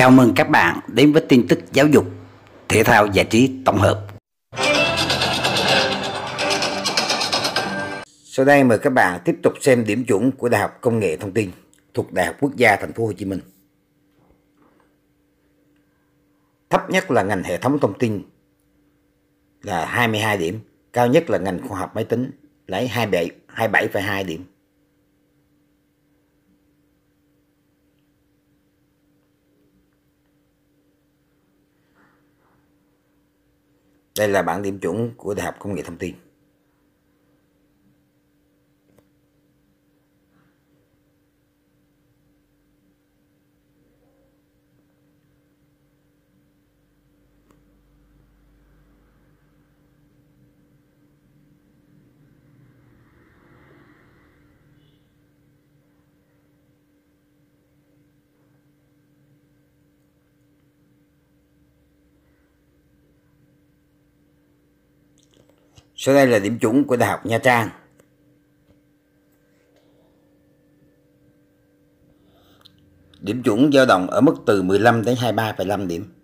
Chào mừng các bạn đến với tin tức giáo dục, thể thao giải trí tổng hợp. Sau đây mời các bạn tiếp tục xem điểm chuẩn của Đại học Công nghệ Thông tin thuộc Đại học Quốc gia Thành phố Hồ Chí Minh. Thấp nhất là ngành hệ thống thông tin là 22 điểm, cao nhất là ngành khoa học máy tính lấy 27 27,2 điểm. Đây là bảng điểm chuẩn của Đại học Công nghệ Thông tin. Sau đây là điểm chuẩn của Đại học Nha Trang. Điểm chuẩn dao động ở mức từ 15 đến 23,5 điểm.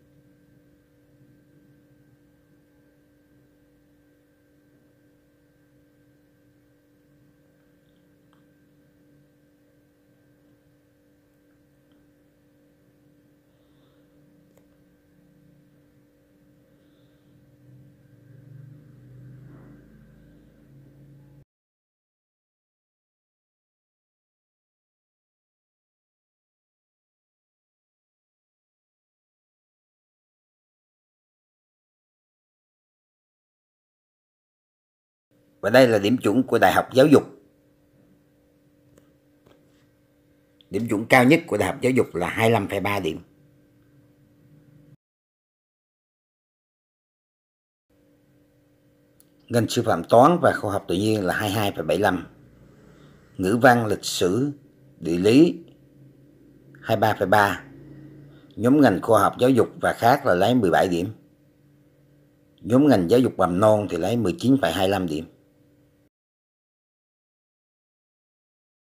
Và đây là điểm chuẩn của Đại học Giáo dục. Điểm chuẩn cao nhất của Đại học Giáo dục là 25,3 điểm. Ngành sư phạm toán và khoa học tự nhiên là 22,75. Ngữ văn, lịch sử, địa lý 23,3. Nhóm ngành khoa học giáo dục và khác là lấy 17 điểm. Nhóm ngành giáo dục mầm non thì lấy 19,25 điểm.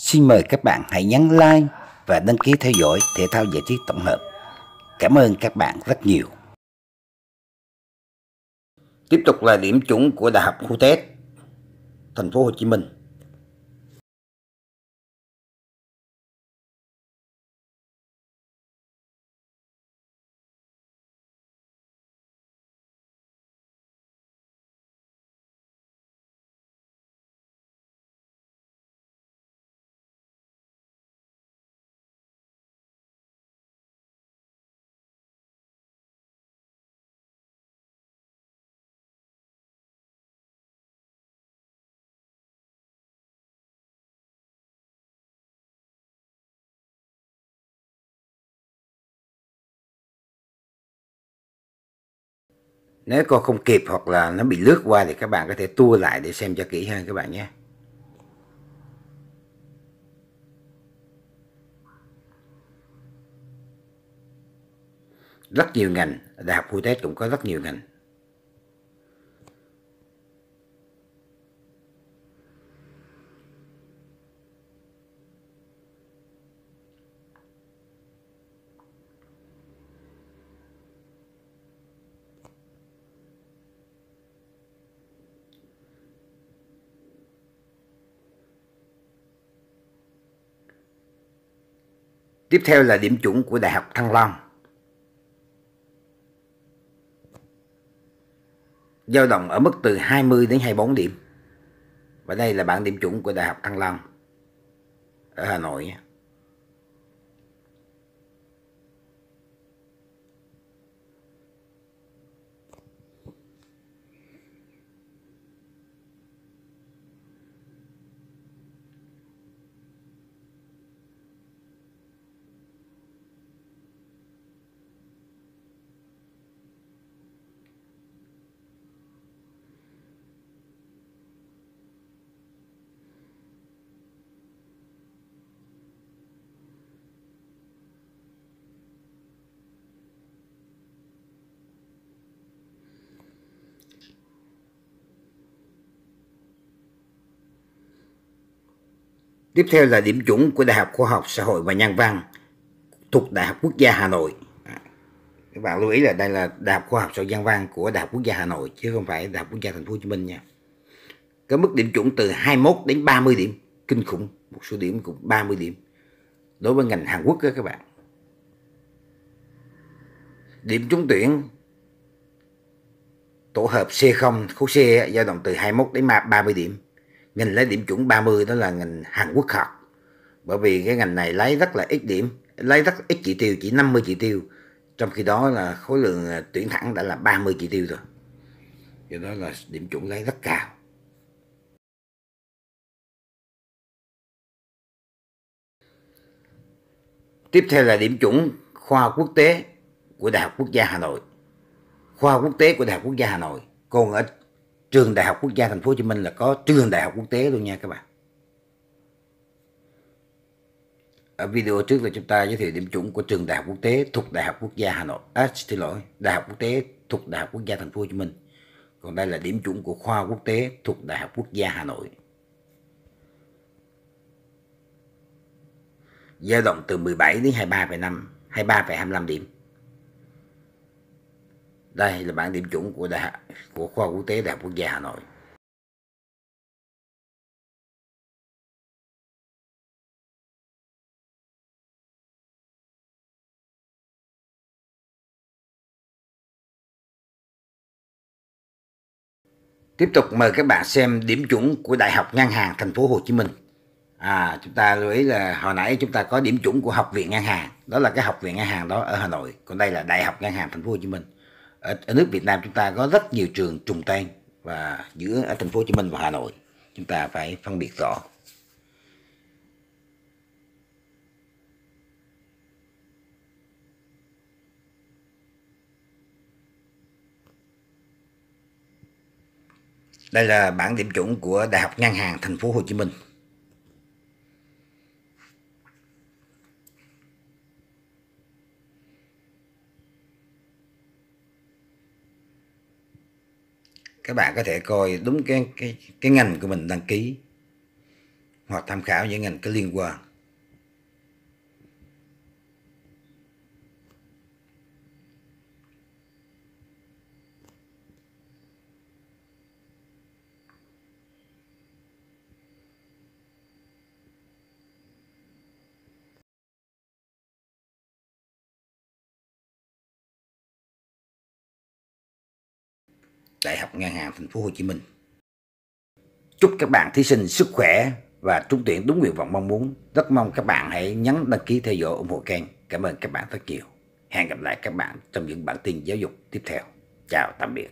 Xin mời các bạn hãy nhấn like và đăng ký theo dõi Thể thao Giải trí Tổng hợp. Cảm ơn các bạn rất nhiều. Tiếp tục là điểm chuẩn của Đại học Khu Tết, Thành phố Hồ Chí Minh. Nếu coi không kịp hoặc là nó bị lướt qua thì các bạn có thể tua lại để xem cho kỹ hơn các bạn nhé. Rất nhiều ngành, đại học Phu Tết cũng có rất nhiều ngành. Tiếp theo là điểm chuẩn của Đại học Thăng Long. dao động ở mức từ 20 đến 24 điểm. Và đây là bảng điểm chuẩn của Đại học Thăng Long ở Hà Nội nhé. Tiếp theo là điểm chuẩn của Đại học Khoa học Xã hội và Nhân văn thuộc Đại học Quốc gia Hà Nội. À, các bạn lưu ý là đây là Đại học Khoa học Xã hội nhân văn của Đại học Quốc gia Hà Nội chứ không phải Đại học Quốc gia Thành phố Hồ Chí Minh nha. Có mức điểm chuẩn từ 21 đến 30 điểm, kinh khủng, một số điểm cũng 30 điểm. Đối với ngành Hàn Quốc đó các bạn. Điểm trúng tuyển tổ hợp C0 khối C dao động từ 21 đến 30 điểm. Ngành lấy điểm chuẩn 30 đó là ngành Hàn Quốc học. Bởi vì cái ngành này lấy rất là ít điểm, lấy rất ít chỉ tiêu, chỉ 50 chỉ tiêu. Trong khi đó là khối lượng à, tuyển thẳng đã là 30 chỉ tiêu rồi. Do đó là điểm chuẩn lấy rất cao. Tiếp theo là điểm chuẩn khoa quốc tế của Đại học Quốc gia Hà Nội. Khoa quốc tế của Đại học Quốc gia Hà Nội còn ở trường Đại học Quốc gia Thành phố Hồ Chí Minh là có trường Đại học Quốc tế luôn nha các bạn. Ở video trước là chúng ta giới thiệu điểm chuẩn của trường đại học quốc tế thuộc đại học quốc gia hà nội. À, xin lỗi đại học quốc tế thuộc đại học quốc gia thành phố hồ chí minh. Còn đây là điểm chuẩn của khoa quốc tế thuộc đại học quốc gia hà nội. Dao động từ 17 đến 23,5 23,25 điểm đây là bảng điểm chuẩn của đại học của khoa quốc tế đại học quốc gia hà nội Tiếp tục mời các bạn xem điểm chuẩn của Đại học Ngân hàng Thành phố Hồ Chí Minh. À, chúng ta lưu ý là hồi nãy chúng ta có điểm chuẩn của Học viện Ngân hàng, đó là cái Học viện Ngân hàng đó ở Hà Nội. Còn đây là Đại học Ngân hàng Thành phố Hồ Chí Minh. Ở, ở nước Việt Nam chúng ta có rất nhiều trường trùng tên và giữa ở Thành phố Hồ Chí Minh và Hà Nội. Chúng ta phải phân biệt rõ. Đây là bảng điểm chuẩn của Đại học Ngân hàng Thành phố Hồ Chí Minh. Các bạn có thể coi đúng cái cái cái ngành của mình đăng ký hoặc tham khảo những ngành có liên quan. Đại học Ngân hàng Thành phố Hồ Chí Minh. Chúc các bạn thí sinh sức khỏe và trúng tuyển đúng nguyện vọng mong muốn. Rất mong các bạn hãy nhấn đăng ký theo dõi ủng hộ kênh. Cảm ơn các bạn rất nhiều. Hẹn gặp lại các bạn trong những bản tin giáo dục tiếp theo. Chào tạm biệt.